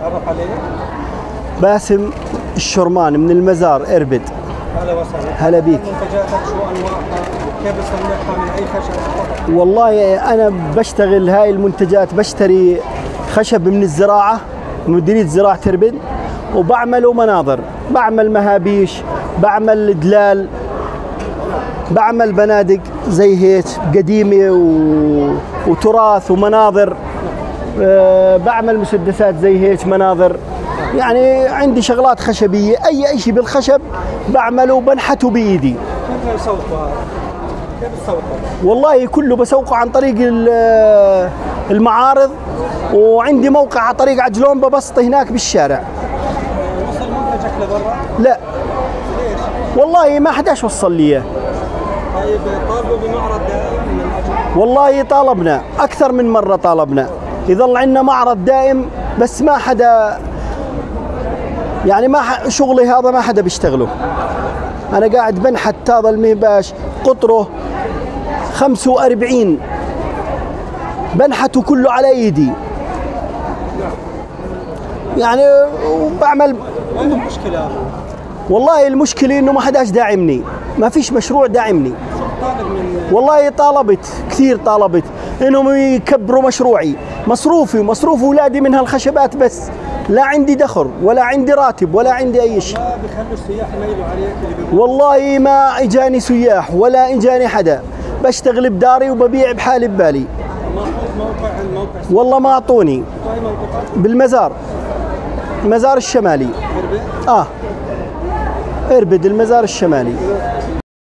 تعرف باسم الشرمان من المزار إربد. أهلا وسهلا. هلا بيك. منتجاتك شو انواعها كيف من أي خشب. والله أنا بشتغل هاي المنتجات بشتري خشب من الزراعة من مديريه زراعة إربد وبعمله مناظر. بعمل مهابيش بعمل دلال بعمل بنادق زي هيك قديمة و... وتراث ومناظر. بعمل مسدسات زي هيك مناظر يعني عندي شغلات خشبية أي اي شيء بالخشب بعمله وبنحته بإيدي كيف هذا؟ كيف تسوقوا؟ والله كله بسوقه عن طريق ال- المعارض وعندي موقع على طريق عجلون ببسطه هناك بالشارع وصل منتجك لبرا؟ لا ليش؟ والله ما حداش وصل لي إياه. طيب طالبوا بمعرض دائم من أجل والله طالبنا أكثر من مرة طالبنا يظل عندنا معرض دائم بس ما حدا يعني ما ح... شغلي هذا ما حدا بيشتغله. أنا قاعد بنحت هذا المهباش قطره 45 بنحته كله على ايدي يعني وبعمل المشكلة؟ والله المشكلة إنه ما حداش داعمني. ما فيش مشروع داعمني. والله طالبت كثير طالبت إنهم يكبروا مشروعي. مصروفي ومصروف اولادي من هالخشبات بس. لا عندي دخل ولا عندي راتب ولا عندي أي شيء. ما بخلوا السياح يميلوا عليك والله ما إجاني سياح ولا إجاني حدا. بشتغل بداري وببيع بحالي ببالي. موقع والله ما أعطوني. منطقه؟ بالمزار. المزار الشمالي؟ آه. إربد المزار الشمالي.